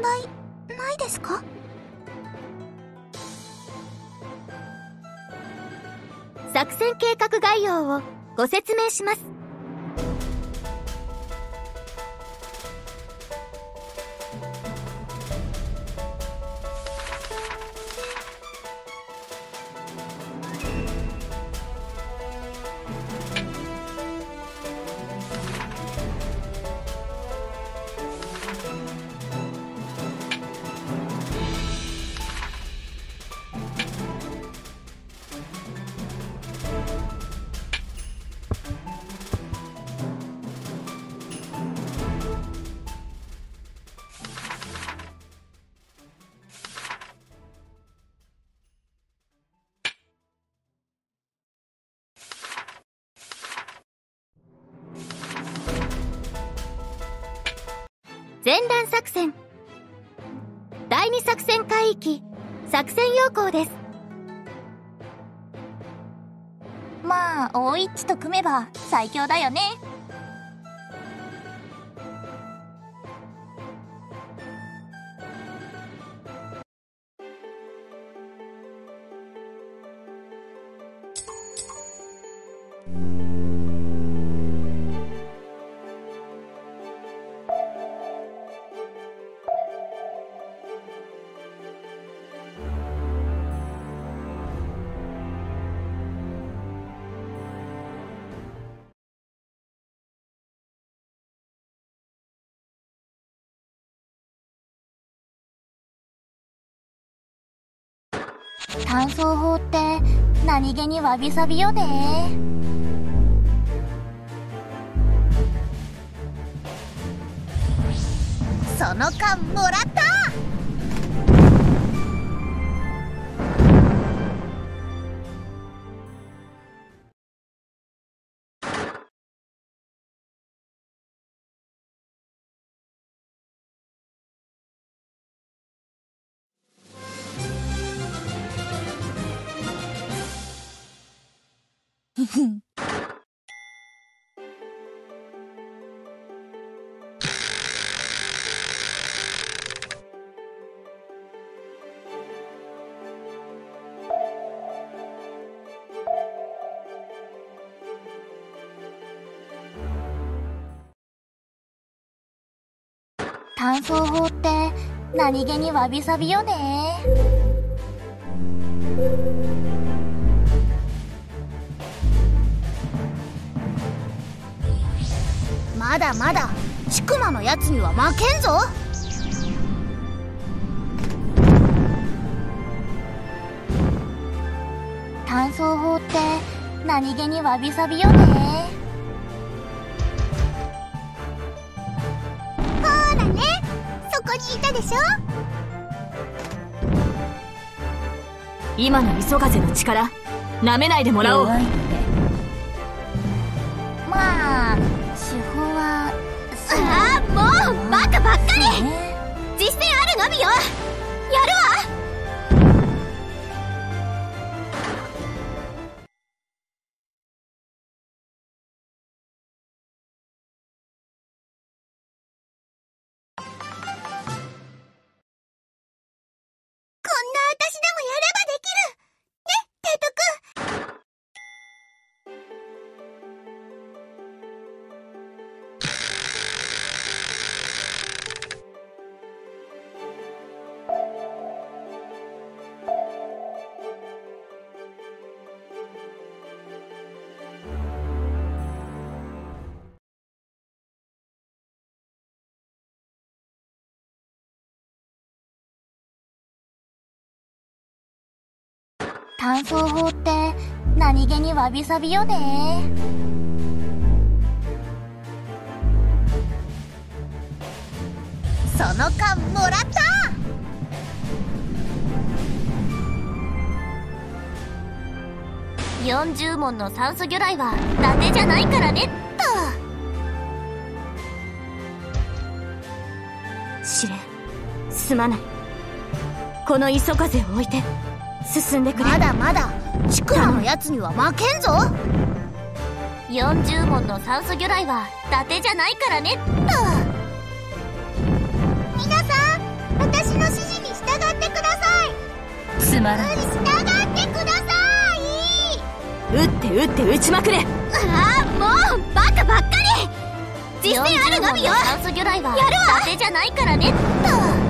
題ないですか？作戦計画概要をご説明します。前段作戦。第二作戦海域作戦要項です。まあ大一致と組めば最強だよね。単装法って何気にわびさびよね。その間もらった。単装法って何気にわびさびよね。まだまだちくまのやつには負けんぞ。単装法って何気にわびさびよね。ほらね。そこにいたでしょ。今の磯風の力なめないでもらおうバカばっかり。ね。実践あるのみよ単装法って何気にわびさびよね。その間もらった。40問の酸素魚雷は伊達じゃないからねっ試練すまない。この磯風を置いて。進んでくれ。まだまだ。チクラのやつには負けんぞ。40問の酸素魚雷は伊達じゃないからね。っと皆さん私の指示に従ってください。つまら従ってください。撃って撃って撃ちまくれ。ああもうバカばっかり。実践あるのみよ。酸素魚雷は伊達じゃないからね。っと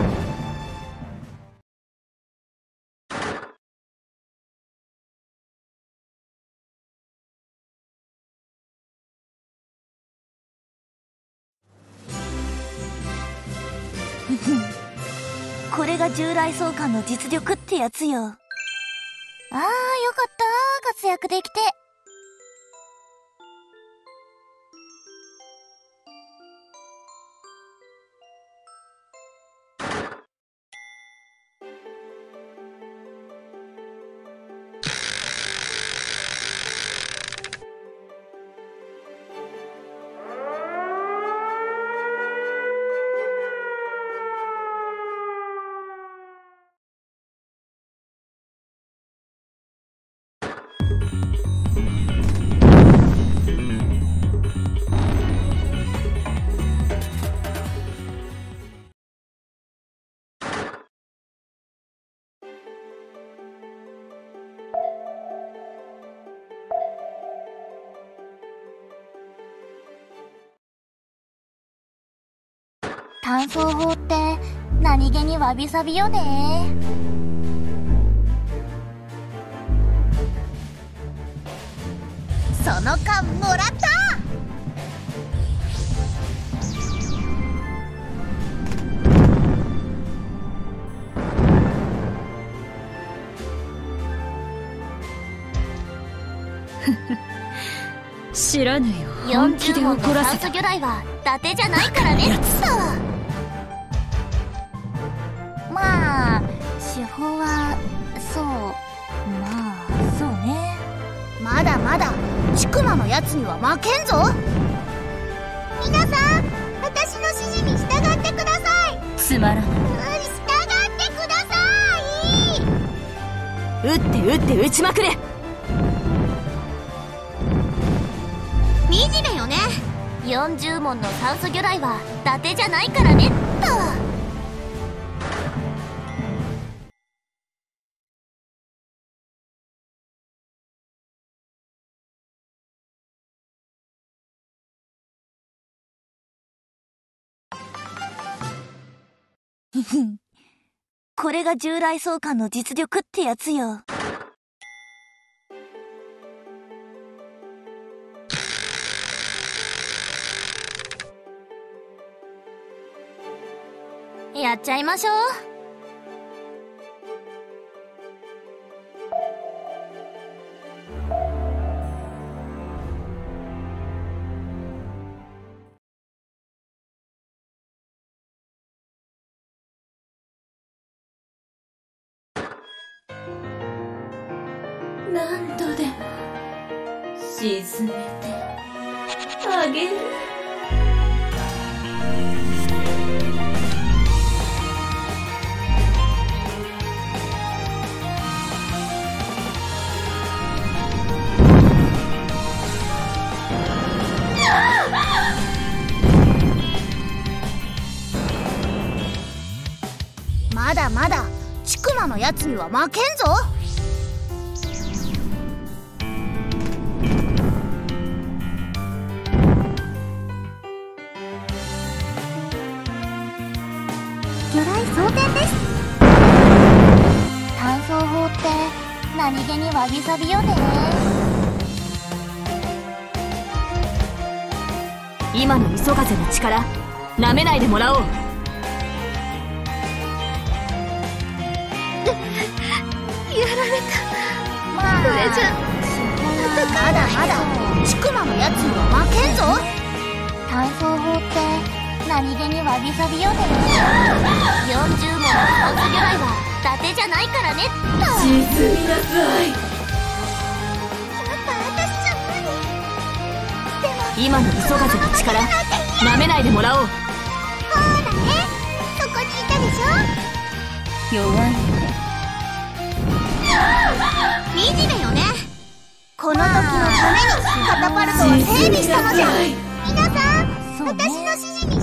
これが従来総監の実力ってやつよ。ああ、よかった。活躍できて。単装法って何気にわびさびよね。その缶もらった。知らぬよ。本気で40怒らせた。魚雷は伊達じゃないからね。っとまあ手法はそうまあそうね。まだまだちくまのやつには負けんぞ。皆さん私の指示に従ってください。つまらないうん従ってください。撃って撃って撃ちまくれ。惨めよね。40門の酸素魚雷は伊達じゃないからねこれが従来相関の実力ってやつよ。やっちゃいましょう。沈めてあげるまだまだちくまのやつには負けんぞ。何気にわびさびよね。今の磯風の力なめないでもらおう。まあ、これじゃまだまだちくまのやつには負けんぞ。単装法って何気にわびさびよね。40門の酸素魚雷はじゃないからね。沈みなさい。やっぱ私じゃ無理。今の磯風の力なめないでもらおう。ほらね。そこにいたでしょ。弱い。惨めよね。この時のためにカタパルトは整備したのじゃ。皆さん私の指示に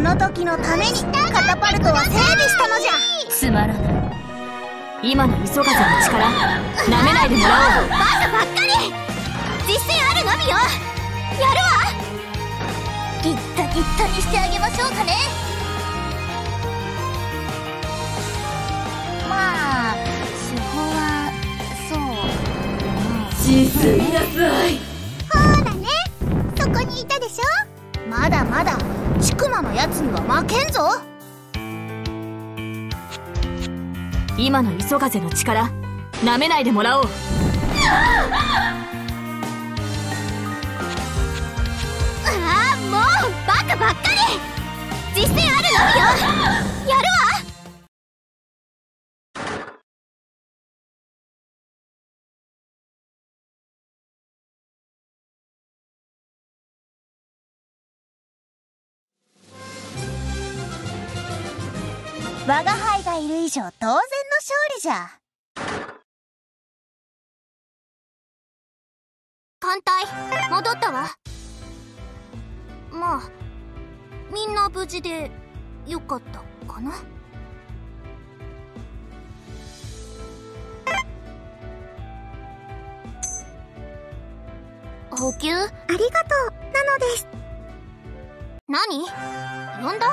この時のためにカタパルトは整備したのじゃつまらない今の磯風の力なめないでもらおう バカばっかり。実践あるのみよ。やるわ。ギッタギッタにしてあげましょうかね。まあ手法はそう沈みなさいほらね。そこにいたでしょまだまだちくまのやつには負けんぞ。今の磯風の力なめないでもらおう。ああもうバカばっかり。実践あるのよ。我が輩がいる以上当然の勝利じゃ。艦隊戻ったわ。まあみんな無事でよかったかな。補給？ありがとう。なのです。何？呼んだ？